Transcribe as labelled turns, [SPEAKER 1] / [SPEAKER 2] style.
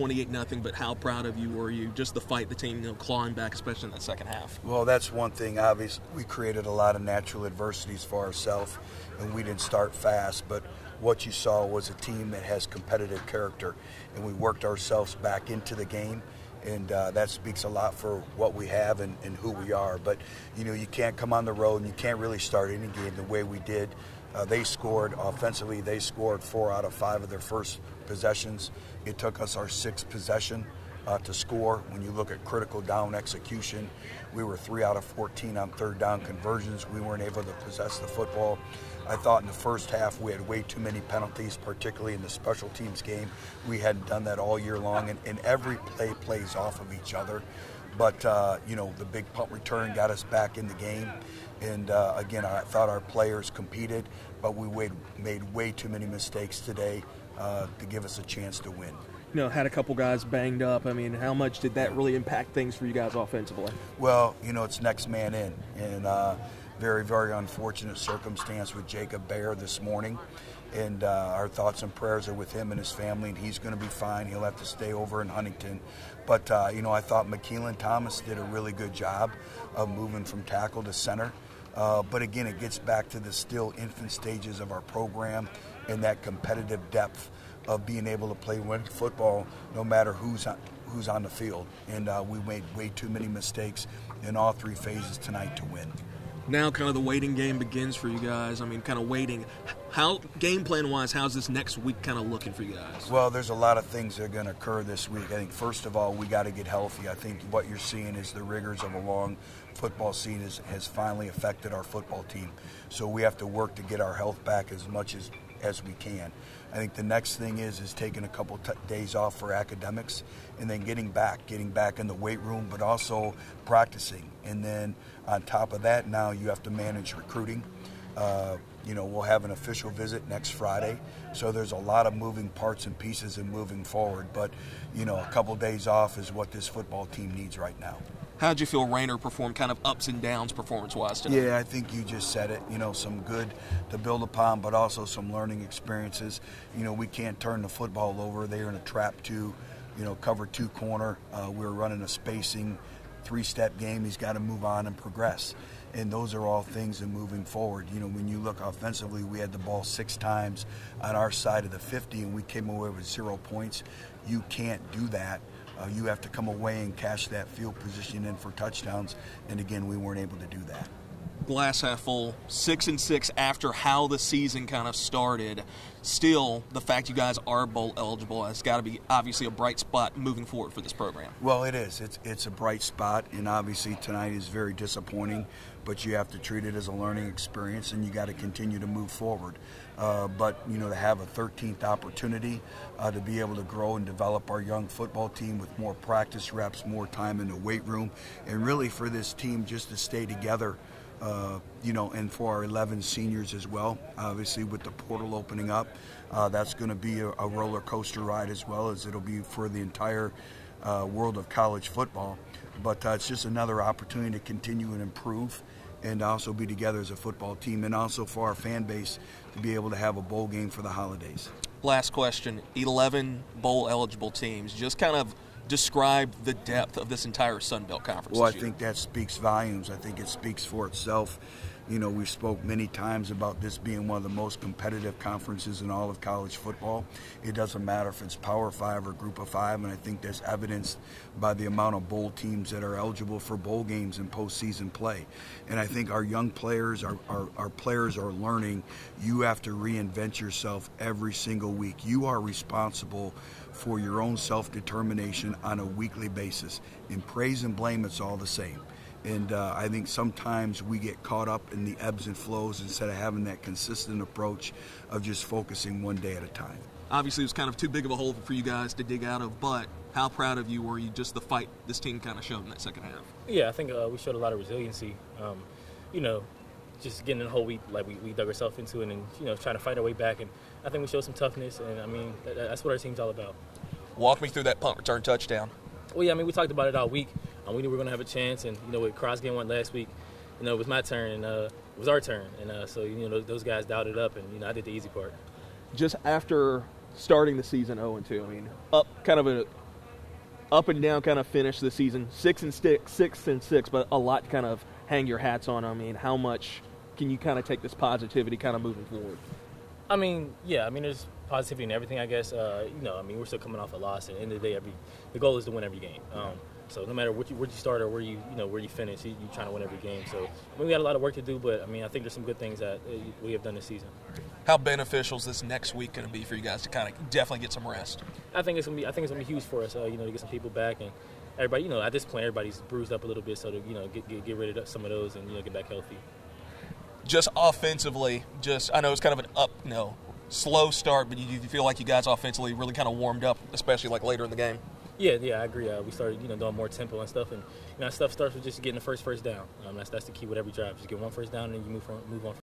[SPEAKER 1] 28 nothing, but how proud of you were you? Just the fight the team, you know, clawing back, especially in that second half.
[SPEAKER 2] Well, that's one thing. Obviously, we created a lot of natural adversities for ourselves, and we didn't start fast. But what you saw was a team that has competitive character, and we worked ourselves back into the game. And uh, that speaks a lot for what we have and, and who we are. But you know, you can't come on the road and you can't really start any game the way we did. Uh, they scored offensively. They scored four out of five of their first possessions. It took us our sixth possession uh, to score. When you look at critical down execution, we were three out of 14 on third down conversions. We weren't able to possess the football. I thought in the first half we had way too many penalties, particularly in the special teams game. We hadn't done that all year long, and, and every play plays off of each other. But, uh, you know, the big punt return got us back in the game. And uh, again, I thought our players competed, but we made, made way too many mistakes today uh, to give us a chance to win.
[SPEAKER 1] You know, had a couple guys banged up. I mean, how much did that really impact things for you guys offensively?
[SPEAKER 2] Well, you know, it's next man in, and uh, very, very unfortunate circumstance with Jacob Bayer this morning. And uh, our thoughts and prayers are with him and his family, and he's going to be fine. He'll have to stay over in Huntington. But, uh, you know, I thought McKeelan Thomas did a really good job of moving from tackle to center. Uh, but again, it gets back to the still infant stages of our program and that competitive depth of being able to play football no matter who's on, who's on the field. And uh, we made way too many mistakes in all three phases tonight to win.
[SPEAKER 1] Now, kind of the waiting game begins for you guys. I mean, kind of waiting. How game plan wise, how's this next week kind of looking for you guys?
[SPEAKER 2] Well, there's a lot of things that are going to occur this week. I think first of all, we got to get healthy. I think what you're seeing is the rigors of a long football season has, has finally affected our football team. So we have to work to get our health back as much as as we can. I think the next thing is is taking a couple t- days off for academics, and then getting back, getting back in the weight room, but also practicing. And then on top of that, now you have to manage recruiting. Uh, you know, we'll have an official visit next Friday, so there's a lot of moving parts and pieces and moving forward. But you know, a couple days off is what this football team needs right now.
[SPEAKER 1] How'd you feel Raynor performed kind of ups and downs performance wise today?
[SPEAKER 2] Yeah, I think you just said it. You know, some good to build upon, but also some learning experiences. You know, we can't turn the football over. They're in a trap two, you know, cover two corner. Uh, we're running a spacing three step game. He's got to move on and progress. And those are all things in moving forward. You know, when you look offensively, we had the ball six times on our side of the 50 and we came away with zero points. You can't do that uh, you have to come away and cash that field position in for touchdowns. And again, we weren't able to do that.
[SPEAKER 1] Glass half full, six and six after how the season kind of started. Still, the fact you guys are bowl eligible has got to be obviously a bright spot moving forward for this program.
[SPEAKER 2] Well, it is. It's it's a bright spot, and obviously tonight is very disappointing. But you have to treat it as a learning experience, and you got to continue to move forward. Uh, but you know, to have a 13th opportunity uh, to be able to grow and develop our young football team with more practice reps, more time in the weight room, and really for this team just to stay together. Uh, you know, and for our 11 seniors as well. Obviously, with the portal opening up, uh, that's going to be a, a, roller coaster ride as well as it'll be for the entire uh, world of college football. But uh, it's just another opportunity to continue and improve and also be together as a football team, and also for our fan base to be able to have a bowl game for the holidays.
[SPEAKER 1] Last question 11 bowl eligible teams. Just kind of describe the depth of this entire Sun Belt Conference.
[SPEAKER 2] Well, I think that speaks volumes. I think it speaks for itself. You know, we've spoke many times about this being one of the most competitive conferences in all of college football. It doesn't matter if it's Power Five or Group of Five, and I think that's evidenced by the amount of bowl teams that are eligible for bowl games and postseason play. And I think our young players, our, our, our players are learning you have to reinvent yourself every single week. You are responsible for your own self determination on a weekly basis. In praise and blame, it's all the same. And uh, I think sometimes we get caught up in the ebbs and flows instead of having that consistent approach of just focusing one day at a time.
[SPEAKER 1] Obviously, it was kind of too big of a hole for you guys to dig out of, but how proud of you were you just the fight this team kind of showed in that second half?
[SPEAKER 3] Yeah, I think uh, we showed a lot of resiliency. Um, you know, just getting the whole we like we, we dug ourselves into it and, you know, trying to fight our way back. And I think we showed some toughness, and I mean, that, that's what our team's all about.
[SPEAKER 1] Walk me through that punt return touchdown.
[SPEAKER 3] Well, yeah, I mean, we talked about it all week. Um, we knew we were going to have a chance, and you know, with Cross game one last week, you know, it was my turn, and uh, it was our turn, and uh, so you know, those guys it up, and you know, I did the easy part.
[SPEAKER 1] Just after starting the season 0 and 2, I mean, up kind of a up and down kind of finish the season, six and six, six and six, but a lot to kind of hang your hats on. I mean, how much can you kind of take this positivity kind of moving forward?
[SPEAKER 3] I mean, yeah, I mean, there's positivity in everything, I guess. Uh, you know, I mean, we're still coming off a loss. At the end of the day, every the goal is to win every game. Um, so no matter where you, where you start or where you you know where you finish, you, are trying to win every game. So I mean, we got a lot of work to do, but I mean, I think there's some good things that uh, we have done this season.
[SPEAKER 1] How beneficial is this next week going to be for you guys to kind of definitely get some rest?
[SPEAKER 3] I think it's gonna be I think it's gonna be huge for us. Uh, you know, to get some people back and everybody. You know, at this point, everybody's bruised up a little bit, so to you know get get, get rid of some of those and you know get back healthy.
[SPEAKER 1] Just offensively, just I know it's kind of an up, you know, slow start, but you, you feel like you guys offensively really kind of warmed up, especially like later in the game.
[SPEAKER 3] Yeah, yeah, I agree. Uh, we started, you know, doing more tempo and stuff, and you know, stuff starts with just getting the first first down. Um, that's that's the key with every drive. Just get one first down, and then you move on, move on.